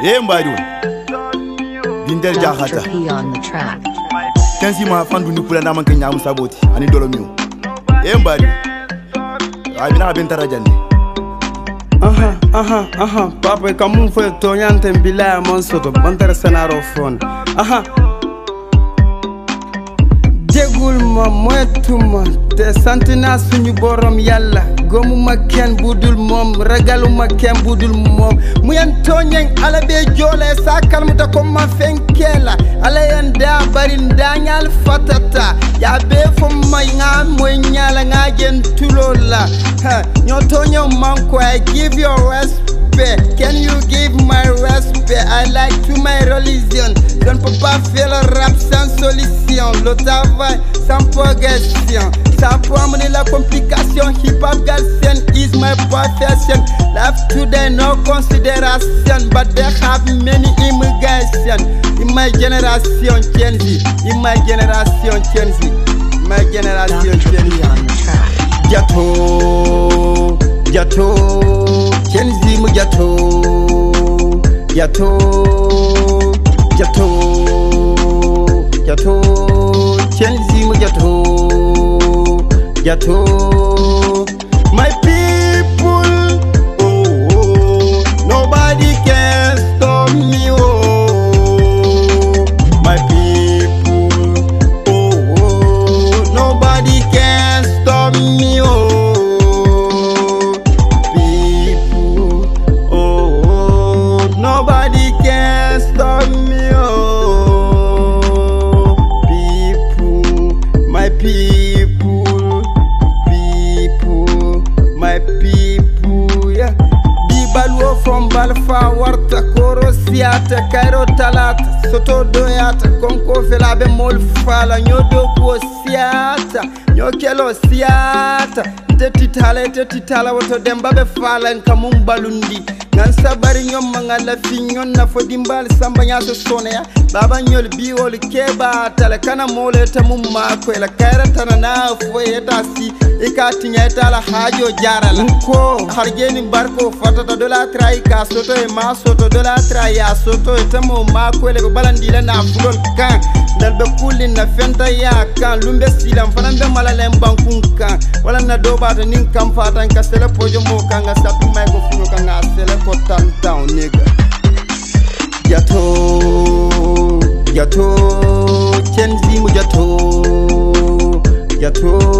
Hey Mbarun Bindel Jahata Kensi ma fandu ni kula naman kenya am saboti ani dolo miu Hey Mbarun Abina abentara jani Aha aha aha. Papa kamun fe toyante bila monsoto bantara senaro phone Aha. nangul ma moytuma te sant naa suñu borom yàlla. Gomuma kenn budul moom ragaluma kenn budul moom. Muyen toñen ala ɓe joole sa kalmuta komma fen keela ala yen da bari dañal fatata. Ya ɓe fomma ga moy ñala ga jen tulola ño toñen manko i give your respect. Can you give my respect? I like to my religion. Don papa felo rap sans solisyon Lo travay san progresyon Sa pou la complication. Hip hop galsen is my profession. Life today no consideration. But they have many immigration In my generation Gen In my generation Gen My generation Gen Z. Ghetto Ghetto. Gen Z mu ghetto. Chelsea mo jatho jatho Alfa, warta koro Cairo, talat, talata soto doyata konko felaɓe mol fala ñodo kuwo siyata ñokelo siyata tetitala e tetitala woto dembaɓe falan kamum balundi ngan sabari nyom mangala fi nyon na fo dimbal samba nyaso sone ya. Baba nyol bi wol keba tala kana mole tamum ma ko la kaira tana na fo yeta si nyeta la hajo jarala ko harjeni barko fatata dola trai ka soto e ma soto dola trai ya. Soto e tamo ma ko le balandila na fulol kan. Dal be kulin na fenta ya kan. Lumbe silam fanan be malalen bankun kan. Wala na do bata nin kam fatan ka sele pojo mo kan. Ga sapi mai feeling for thumb down, nigga. Yato, yato, Gen Z mu yato, yato.